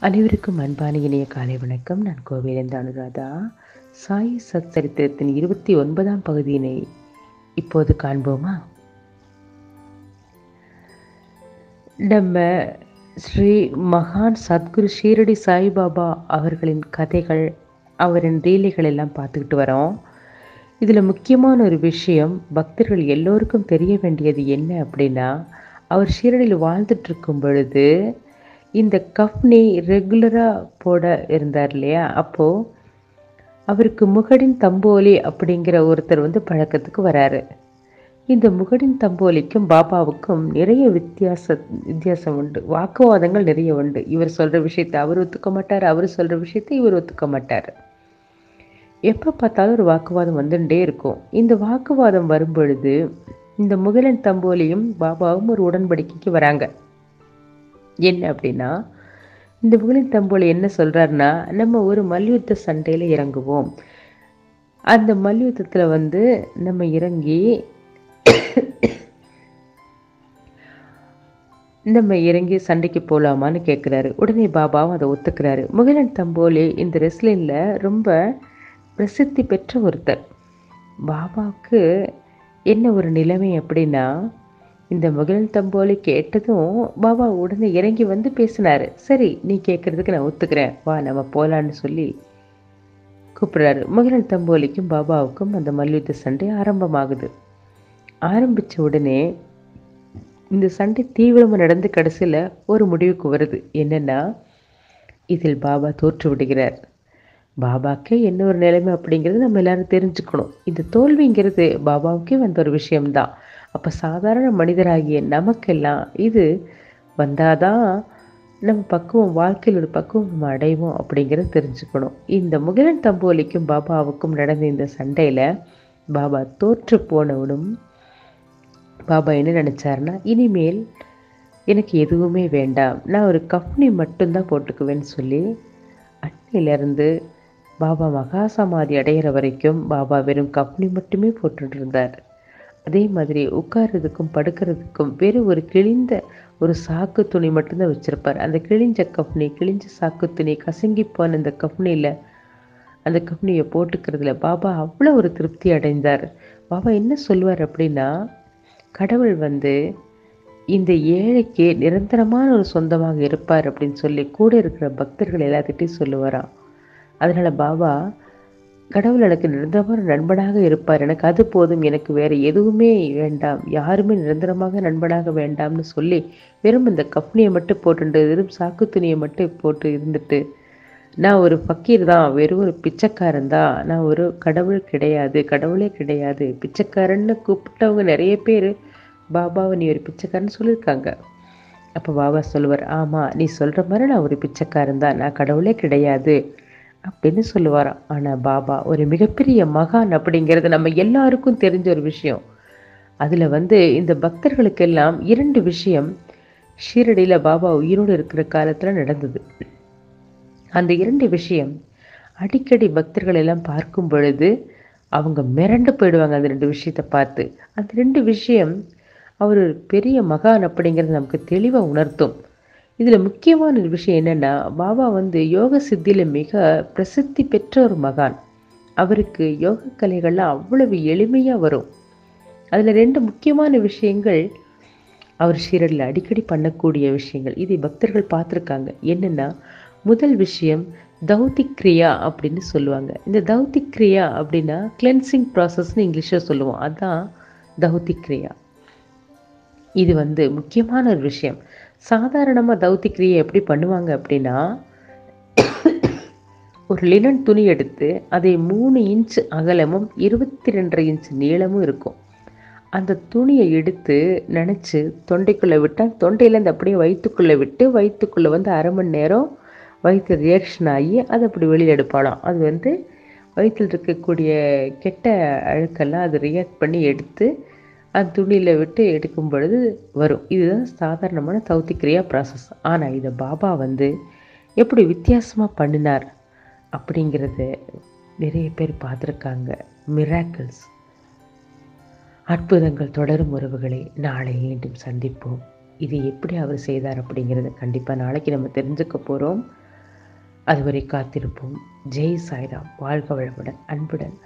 அனைவருக்கும் அன்பான இணைய காலை வணக்கம். நான் கோவிலேந்து அனுராதா. சாய் சரித்திரத்தின் இருபத்தி ஒன்பதாம் பகுதியினை இப்போது காண்போமா? நம்ம ஸ்ரீ மகான் சத்குரு ஷீரடி சாய்பாபா அவர்களின் கதைகள் அவரின் ரீலைகள் எல்லாம் பார்த்துக்கிட்டு வரோம். இதில் முக்கியமான ஒரு விஷயம் பக்தர்கள் எல்லோருக்கும் தெரிய வேண்டியது என்ன அப்படின்னா அவர் ஷீரடியில் வாழ்ந்துட்டு இருக்கும் பொழுது இந்த கஃப்னி ரெகுலராக போட இருந்தார் இல்லையா? அப்போது அவருக்கு முகடின் தம்போலி அப்படிங்கிற ஒருத்தர் வந்து பழக்கத்துக்கு வராரு. இந்த முகடின் தம்போலிக்கும் பாபாவுக்கும் நிறைய வித்தியாச வித்தியாசம் உண்டு. வாக்குவாதங்கள் நிறைய உண்டு. இவர் சொல்கிற விஷயத்தை அவர் ஒத்துக்க மாட்டார் அவர் சொல்கிற விஷயத்தை இவர் ஒத்துக்க மாட்டார். எப்போ பார்த்தாலும் ஒரு வாக்குவாதம் வந்துட்டே இருக்கும். இந்த வாக்குவாதம் வரும்பொழுது இந்த முகலன் தம்போலியும் பாபாவும் ஒரு உடன்படிக்கைக்கு வராங்க. என்ன அப்படின்னா இந்த முகலின் தம்போலி என்ன சொல்கிறாருன்னா நம்ம ஒரு மல்யுத்த சண்டையில் இறங்குவோம். அந்த மல்யுத்தத்தில் வந்து நம்ம இறங்கி நம்ம இறங்கி சண்டைக்கு போகலாமான்னு கேட்குறாரு உடனே பாபாவும் அதை ஒத்துக்கிறாரு. முகலன் தம்போலி இந்த ரெஸ்லிங்கில் ரொம்ப பிரசித்தி பெற்ற ஒருத்தர். பாபாவுக்கு என்ன ஒரு நிலைமை அப்படின்னா இந்த முகலன் தம்போலி கேட்டதும் பாபா உடனே இறங்கி வந்து பேசினார். சரி நீ கேட்குறதுக்கு நான் ஒத்துக்கிறேன். வா நம்ம போகலான்னு சொல்லி கூப்பிடுறாரு. முகலன் தம்போலிக்கும் பாபாவுக்கும் அந்த மல்யுத்த சண்டை ஆரம்பமாகுது. ஆரம்பித்த உடனே இந்த சண்டை தீவிரமாக நடந்து கடைசியில் ஒரு முடிவுக்கு வருது. என்னென்னா இதில் பாபா தோற்று விடுகிறார். பாபாக்கே என்ன ஒரு நிலைமை அப்படிங்கிறது நம்ம எல்லாரும் தெரிஞ்சுக்கணும். இந்த தோல்விங்கிறது பாபாவுக்கே வந்த ஒரு விஷயம்தான். அப்போ சாதாரண மனிதராகிய நமக்கெல்லாம் இது வந்தாதான் நம்ம பக்குவம் வாழ்க்கையில் ஒரு பக்குவம் நம்ம அடைவோம் அப்படிங்கிறத தெரிஞ்சுக்கணும். இந்த முகிலன் தம்போலிக்கும் பாபாவுக்கும் நடந்த இந்த சண்டையில் பாபா தோற்று போனவனும் பாபா என்ன நினச்சாருன்னா இனிமேல் எனக்கு எதுவுமே வேண்டாம். நான் ஒரு கஃப்னி மட்டும்தான் போட்டுக்குவேன்னு சொல்லி அன்னையிலேருந்து பாபா மகா சமாதி அடையிற வரைக்கும் பாபா வெறும் கஃப்னி மட்டுமே போட்டுட்டு இருந்தார். அதே மாதிரி உட்கார்றதுக்கும் படுக்கிறதுக்கும் வெறும் ஒரு கிழிந்த ஒரு சாக்கு துணி மட்டும்தான் வச்சுருப்பார். அந்த கிழிஞ்ச கஃப்னி கிழிஞ்ச சாக்கு துணி கசங்கி போன அந்த கஃப்னியில் அந்த கஃப்னியை போட்டுக்கிறதுல பாபா அவ்வளோ ஒரு திருப்தி அடைந்தார். பாபா என்ன சொல்லுவார் அப்படின்னா கடவுள் வந்து இந்த ஏழைக்கு நிரந்தரமான ஒரு சொந்தமாக இருப்பார் அப்படின்னு சொல்லி கூட இருக்கிற பக்தர்கள் எல்லாத்திட்டையும் சொல்லுவாராம். அதனால் பாபா கடவுள் எனக்கு நிரந்தரமான நண்பனாக இருப்பார். எனக்கு அது போதும். எனக்கு வேறு எதுவுமே வேண்டாம். யாருமே நிரந்தரமாக நண்பனாக வேண்டாம்னு சொல்லி வெறும் இந்த கஃப்னியை மட்டும் போட்டுட்டு வெறும் சாக்கு துணியை மட்டும் போட்டு இருந்துட்டு நான் ஒரு ஃபக்கீர் தான். வெறும் ஒரு பிச்சைக்காரன் தான். நான் ஒரு கடவுள் கிடையாது. கடவுளே கிடையாது. பிச்சைக்காரன்னு கூப்பிட்டவங்க நிறைய பேர் பாபாவை நீ ஒரு பிச்சைக்காரன்னு சொல்லியிருக்காங்க. அப்போ பாபா சொல்லுவார் ஆமாம் நீ சொல்கிற மாதிரி நான் ஒரு பிச்சைக்காரன் தான். நான் கடவுளே கிடையாது. அப்படின்னு சொல்லுவாராம் ஆனால் பாபா ஒரு மிகப்பெரிய மகான் அப்படிங்கிறது நம்ம எல்லாருக்கும் தெரிஞ்ச ஒரு விஷயம். அதில் வந்து இந்த பக்தர்களுக்கெல்லாம் இரண்டு விஷயம் ஷீரடியில் பாபா உயிரோடு இருக்கிற காலத்தில் நடந்தது. அந்த இரண்டு விஷயம் அடிக்கடி பக்தர்கள் எல்லாம் பார்க்கும் பொழுது அவங்க மிரண்டு போயிடுவாங்க அந்த ரெண்டு விஷயத்தை பார்த்து. அந்த ரெண்டு விஷயம் அவர் ஒரு பெரிய மகான் அப்படிங்கிறது நமக்கு தெளிவாக உணர்த்தும். இதில் முக்கியமான ஒரு விஷயம் என்னென்னா பாபா வந்து யோக சித்தியில் மிக பிரசித்தி பெற்ற ஒரு மகான். அவருக்கு யோக கலைகள்லாம் அவ்வளவு எளிமையாக வரும். அதில் ரெண்டு முக்கியமான விஷயங்கள் அவர் ஷீரடியில் அடிக்கடி பண்ணக்கூடிய விஷயங்கள். இதை பக்தர்கள் பார்த்துருக்காங்க. என்னென்னா முதல் விஷயம் தௌத்திக் கிரியா அப்படின்னு சொல்லுவாங்க. இந்த தௌத்திக் கிரியா அப்படின்னா கிளென்சிங் ப்ராசஸ்னு இங்கிலீஷில் சொல்லுவோம். அதுதான் தௌத்திக் கிரியா. இது வந்து முக்கியமான ஒரு விஷயம். சாதாரணமாக தௌத்தி கிரியை எப்படி பண்ணுவாங்க அப்படின்னா ஒரு லினன் துணி எடுத்து அதை மூணு இன்ச் அகலமும் இருபத்தி ரெண்டரை இன்ச் நீளமும் இருக்கும். அந்த துணியை எடுத்து நினச்சி தொண்டைக்குள்ளே விட்டால் தொண்டையிலேருந்து அப்படியே வயிற்றுக்குள்ளே விட்டு வயிற்றுக்குள்ளே வந்து அரை மணி நேரம் வயிற்று ரியாக்ஷன் ஆகி அதை அப்படி வெளியில் எடுப்பாளாம். அது வந்து வயிற்றில் இருக்கக்கூடிய கெட்ட அழுக்கெல்லாம் அது ரியாக்ட் பண்ணி எடுத்து அந்த துணியில் விட்டு எடுக்கும் பொழுது வரும். இதுதான் சாதாரணமான தௌத்திக்கிரியா ப்ராசஸ் ஆனால் இதை பாபா வந்து எப்படி வித்தியாசமாக பண்ணினார் அப்படிங்கிறத நிறைய பேர் பார்த்துருக்காங்க. மிராக்கிள்ஸ் அற்புதங்கள் தொடரும் உறவுகளை நாளை மீண்டும் சந்திப்போம். இது எப்படி அவர் செய்தார் அப்படிங்கிறத கண்டிப்பாக நாளைக்கு நம்ம தெரிஞ்சுக்க போகிறோம் அதுவரை காத்திருப்போம். ஜெய் சாய்ராம். வாழ்க வளமுடன். அன்புடன்.